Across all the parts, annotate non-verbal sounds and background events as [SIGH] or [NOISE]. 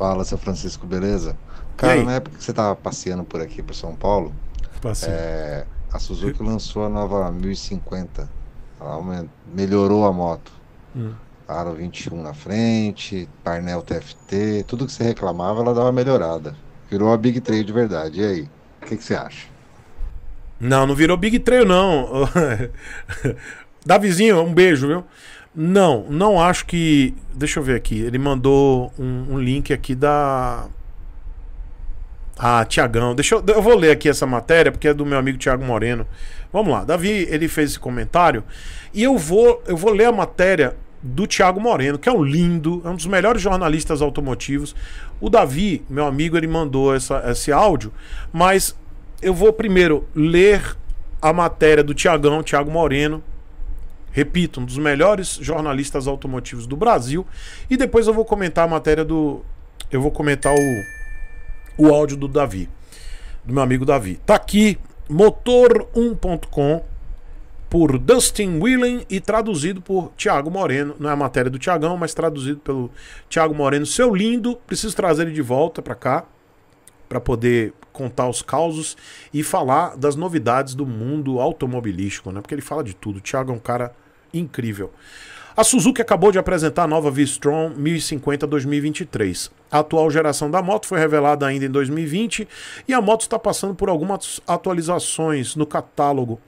Fala, seu Francisco, beleza? Cara, na época que você tava passeando por aqui, por São Paulo, é, a Suzuki lançou a nova 1050. Ela melhorou a moto. Hum. Aro 21 na frente, painel TFT, tudo que você reclamava, ela dava melhorada. Virou a Big Trail de verdade. E aí? O que, que você acha? Não, não virou Big Trail, não. [LAUGHS] Davizinho, um beijo, viu? Não, não acho que. Deixa eu ver aqui. Ele mandou um, um link aqui da. Ah, Tiagão. Deixa eu, eu vou ler aqui essa matéria, porque é do meu amigo Tiago Moreno. Vamos lá. Davi, ele fez esse comentário. E eu vou, eu vou ler a matéria do Tiago Moreno, que é um lindo, é um dos melhores jornalistas automotivos. O Davi, meu amigo, ele mandou essa, esse áudio, mas eu vou primeiro ler a matéria do Tiagão, Tiago Moreno, repito, um dos melhores jornalistas automotivos do Brasil, e depois eu vou comentar a matéria do. Eu vou comentar o, o áudio do Davi, do meu amigo Davi. Tá aqui, motor1.com por Dustin Whelan e traduzido por Tiago Moreno. Não é a matéria do Tiagão, mas traduzido pelo Tiago Moreno. Seu lindo, preciso trazer ele de volta para cá para poder contar os causos e falar das novidades do mundo automobilístico, né? Porque ele fala de tudo. O Thiago é um cara incrível. A Suzuki acabou de apresentar a nova V-Strom 1050 2023. A atual geração da moto foi revelada ainda em 2020 e a moto está passando por algumas atualizações no catálogo.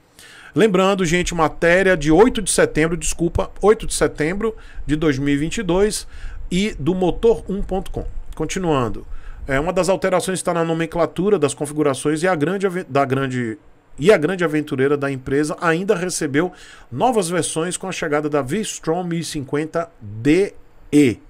Lembrando, gente, matéria de 8 de setembro, desculpa, 8 de setembro de 2022 e do motor1.com. Continuando. É, uma das alterações está na nomenclatura das configurações e a grande, da grande e a grande aventureira da empresa ainda recebeu novas versões com a chegada da V-Strom 1050 DE.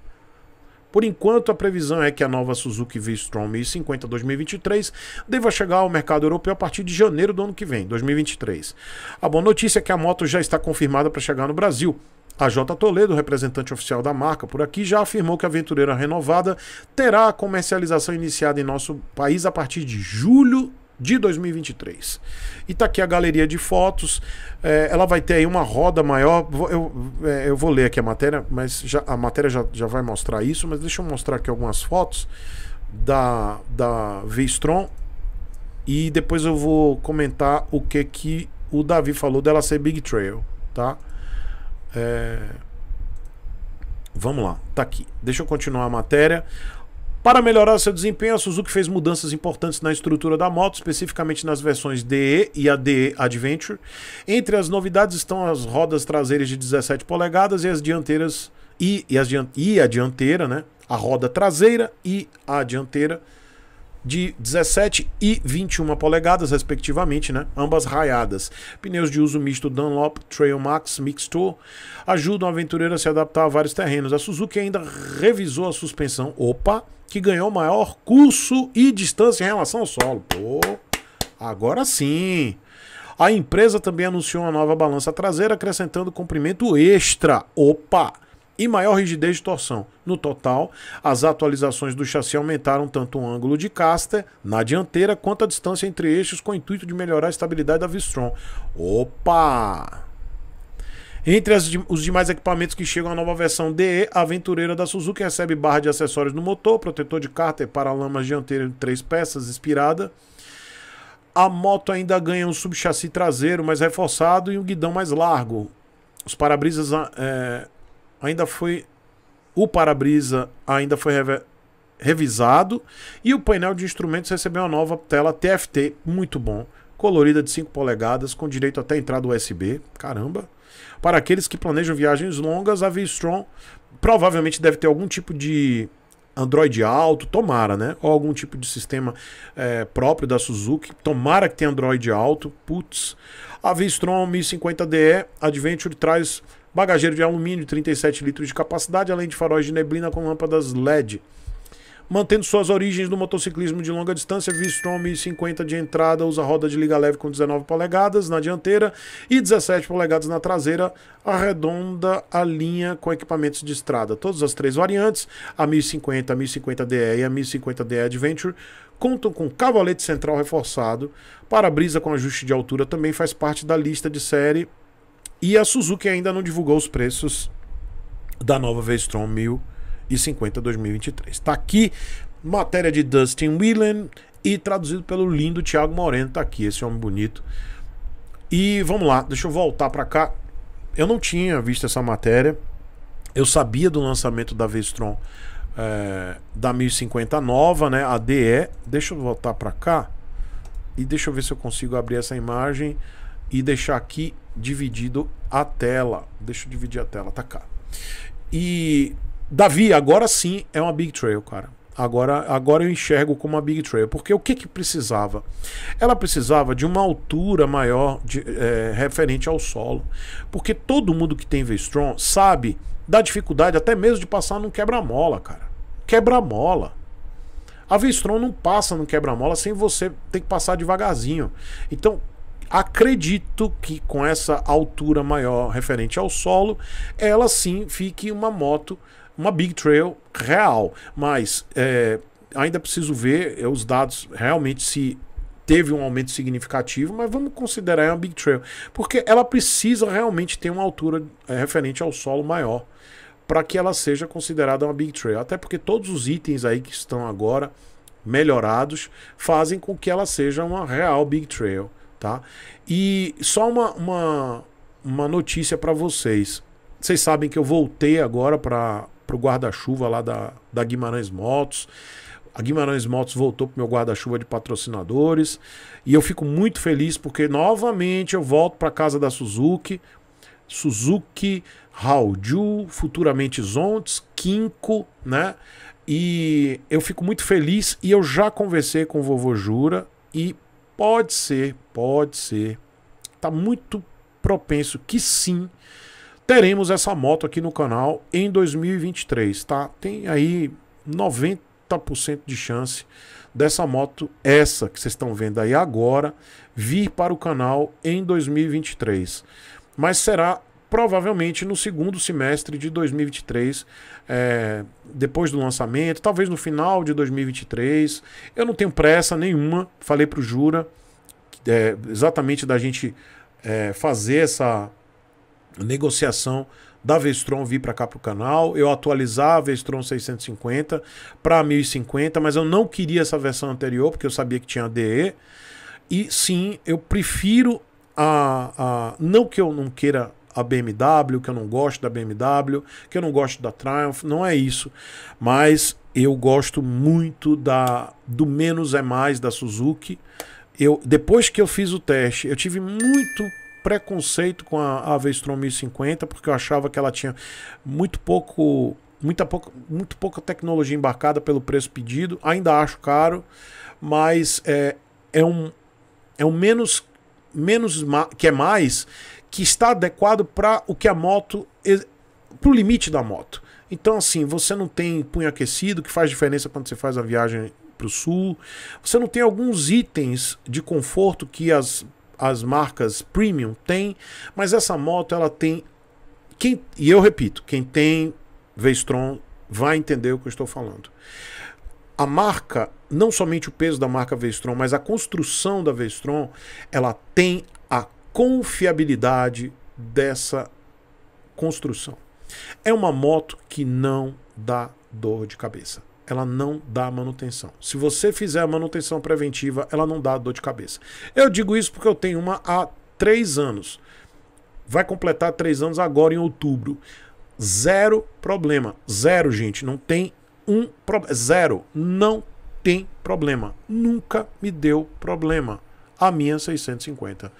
Por enquanto, a previsão é que a nova Suzuki V-Strom 1050 2023 deva chegar ao mercado europeu a partir de janeiro do ano que vem, 2023. A boa notícia é que a moto já está confirmada para chegar no Brasil. A J. Toledo, representante oficial da marca por aqui, já afirmou que a aventureira renovada terá a comercialização iniciada em nosso país a partir de julho de 2023. E tá aqui a galeria de fotos. É, ela vai ter aí uma roda maior. Eu, é, eu vou ler aqui a matéria, mas já, a matéria já, já vai mostrar isso. Mas deixa eu mostrar aqui algumas fotos da, da V-Strom. E depois eu vou comentar o que, que o Davi falou dela ser Big Trail, tá? É... Vamos lá, tá aqui. Deixa eu continuar a matéria. Para melhorar seu desempenho, a Suzuki fez mudanças importantes na estrutura da moto, especificamente nas versões DE e a DE Adventure. Entre as novidades estão as rodas traseiras de 17 polegadas e as dianteiras e, e, as, e a dianteira, né? A roda traseira e a dianteira de 17 e 21 polegadas, respectivamente, né? ambas raiadas. Pneus de uso misto Dunlop Trail Max Mixture ajudam o aventureiro a se adaptar a vários terrenos. A Suzuki ainda revisou a suspensão, opa, que ganhou maior curso e distância em relação ao solo. Pô, agora sim. A empresa também anunciou uma nova balança traseira, acrescentando comprimento extra. Opa! E maior rigidez de torção. No total, as atualizações do chassi aumentaram tanto o ângulo de caster na dianteira quanto a distância entre eixos com o intuito de melhorar a estabilidade da V-Strom. Opa! Entre as, os demais equipamentos que chegam à nova versão DE, a aventureira da Suzuki recebe barra de acessórios no motor, protetor de cárter para lamas dianteira de três peças, inspirada. A moto ainda ganha um subchassi traseiro mais reforçado e um guidão mais largo. Os para-brisas é, ainda foi. O para-brisa ainda foi revisado e o painel de instrumentos recebeu uma nova tela TFT, muito bom, colorida de 5 polegadas, com direito até entrada USB. Caramba! Para aqueles que planejam viagens longas, a V-Strom provavelmente deve ter algum tipo de Android Auto, tomara, né? Ou algum tipo de sistema é, próprio da Suzuki. Tomara que tenha Android Auto. Putz. A V-Strom 1050DE Adventure traz bagageiro de alumínio, 37 litros de capacidade, além de faróis de neblina com lâmpadas LED. Mantendo suas origens no motociclismo de longa distância, V-Strom 1050 de entrada usa roda de liga leve com 19 polegadas na dianteira e 17 polegadas na traseira, arredonda a linha com equipamentos de estrada. Todas as três variantes, a 1050, a 1050DE e a 1050DE Adventure, contam com cavalete central reforçado, para-brisa com ajuste de altura também faz parte da lista de série e a Suzuki ainda não divulgou os preços da nova V-Strom 1050 1050 2023. Tá aqui matéria de Dustin Whelan e traduzido pelo lindo Thiago Moreno, tá aqui esse homem bonito. E vamos lá, deixa eu voltar para cá. Eu não tinha visto essa matéria. Eu sabia do lançamento da Vestron é, da 1050 nova, né? A DE. Deixa eu voltar para cá e deixa eu ver se eu consigo abrir essa imagem e deixar aqui dividido a tela. Deixa eu dividir a tela, tá cá. E Davi, agora sim é uma Big Trail, cara. Agora, agora eu enxergo como uma Big Trail. Porque o que, que precisava? Ela precisava de uma altura maior de, é, referente ao solo. Porque todo mundo que tem V-Strom sabe da dificuldade até mesmo de passar num quebra-mola, cara. Quebra-mola. A V-Strom não passa no quebra-mola sem você ter que passar devagarzinho. Então, acredito que com essa altura maior referente ao solo, ela sim fique uma moto uma Big Trail real. Mas é, ainda preciso ver é, os dados realmente se teve um aumento significativo, mas vamos considerar uma Big Trail. Porque ela precisa realmente ter uma altura é, referente ao solo maior para que ela seja considerada uma Big Trail. Até porque todos os itens aí que estão agora melhorados fazem com que ela seja uma real Big Trail. Tá? E só uma, uma, uma notícia para vocês. Vocês sabem que eu voltei agora para pro guarda-chuva lá da, da Guimarães Motos. A Guimarães Motos voltou pro meu guarda-chuva de patrocinadores. E eu fico muito feliz porque novamente eu volto para casa da Suzuki. Suzuki, Hauju, futuramente Zontes, Kinko, né? E eu fico muito feliz e eu já conversei com o vovô Jura e pode ser, pode ser, tá muito propenso que sim teremos essa moto aqui no canal em 2023, tá? Tem aí 90% de chance dessa moto, essa que vocês estão vendo aí agora, vir para o canal em 2023. Mas será provavelmente no segundo semestre de 2023, é, depois do lançamento, talvez no final de 2023. Eu não tenho pressa nenhuma, falei para o Jura, é, exatamente da gente é, fazer essa negociação da Vestron vir para cá para o canal, eu atualizar a Vestron 650 para 1050, mas eu não queria essa versão anterior porque eu sabia que tinha DE. E sim, eu prefiro a, a não que eu não queira a BMW, que eu não gosto da BMW, que eu não gosto da Triumph, não é isso. Mas eu gosto muito da do menos é mais da Suzuki. Eu depois que eu fiz o teste, eu tive muito preconceito com a, a Vestron 1050, porque eu achava que ela tinha muito pouco, muita pouca, muito pouca tecnologia embarcada pelo preço pedido. Ainda acho caro, mas é, é um, é um menos, menos que é mais que está adequado para o que a moto para o limite da moto. Então, assim, você não tem punho aquecido, que faz diferença quando você faz a viagem para o sul. Você não tem alguns itens de conforto que as as marcas premium têm, mas essa moto ela tem quem e eu repito, quem tem V-Strom vai entender o que eu estou falando. A marca, não somente o peso da marca V-Strom, mas a construção da V-Strom, ela tem a confiabilidade dessa construção. É uma moto que não dá dor de cabeça ela não dá manutenção. Se você fizer a manutenção preventiva, ela não dá dor de cabeça. Eu digo isso porque eu tenho uma há três anos. Vai completar três anos agora em outubro. Zero problema. Zero, gente. Não tem um problema. Zero. Não tem problema. Nunca me deu problema. A minha 650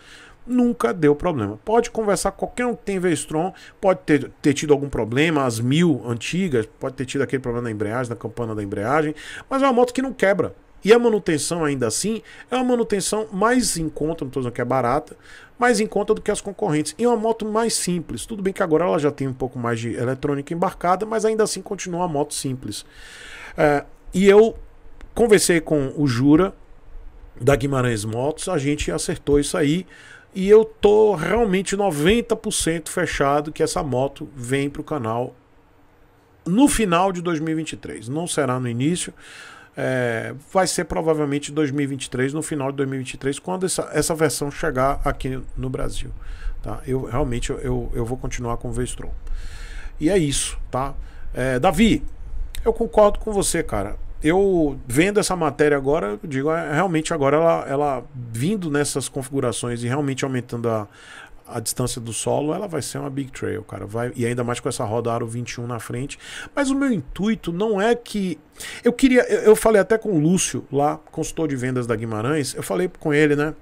nunca deu problema. Pode conversar com qualquer um que tem V-Strom, pode ter, ter tido algum problema, as mil antigas, pode ter tido aquele problema na embreagem, na campana da embreagem, mas é uma moto que não quebra. E a manutenção, ainda assim, é uma manutenção mais em conta, não estou dizendo que é barata, mais em conta do que as concorrentes. E é uma moto mais simples. Tudo bem que agora ela já tem um pouco mais de eletrônica embarcada, mas ainda assim continua uma moto simples. É, e eu conversei com o Jura, da Guimarães Motos, a gente acertou isso aí. E eu tô realmente 90% fechado que essa moto vem para o canal no final de 2023. Não será no início. É, vai ser provavelmente 2023, no final de 2023, quando essa, essa versão chegar aqui no Brasil. Tá? Eu realmente eu, eu vou continuar com o V-Strom. E é isso, tá? É, Davi, Eu concordo com você, cara. Eu vendo essa matéria agora, eu digo, é, realmente agora ela, ela vindo nessas configurações e realmente aumentando a, a distância do solo, ela vai ser uma big trail, cara. Vai, e ainda mais com essa roda Aro 21 na frente. Mas o meu intuito não é que. Eu queria. Eu, eu falei até com o Lúcio, lá, consultor de vendas da Guimarães, eu falei com ele, né?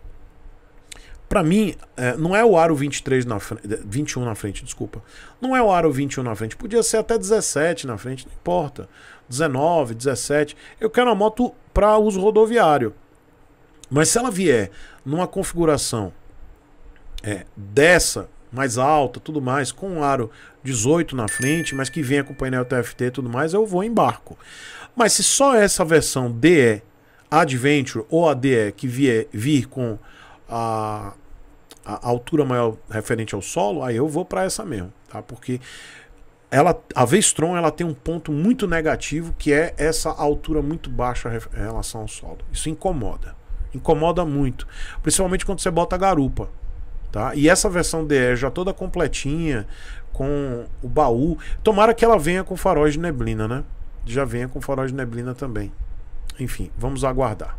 Para mim, é, não é o aro 23 na frente, 21 na frente, desculpa. Não é o aro 21 na frente, podia ser até 17 na frente, não importa. 19, 17. Eu quero uma moto para uso rodoviário. Mas se ela vier numa configuração é, dessa, mais alta, tudo mais, com um aro 18 na frente, mas que venha com painel TFT e tudo mais, eu vou em barco. Mas se só essa versão DE Adventure ou a DE que vier vir com a, a altura maior referente ao solo, aí eu vou para essa mesmo, tá? Porque ela, a V-Strom ela tem um ponto muito negativo que é essa altura muito baixa em relação ao solo. Isso incomoda. Incomoda muito. Principalmente quando você bota a garupa. Tá? E essa versão DE já toda completinha, com o baú. Tomara que ela venha com faróis de neblina, né? Já venha com faróis de neblina também. Enfim, vamos aguardar.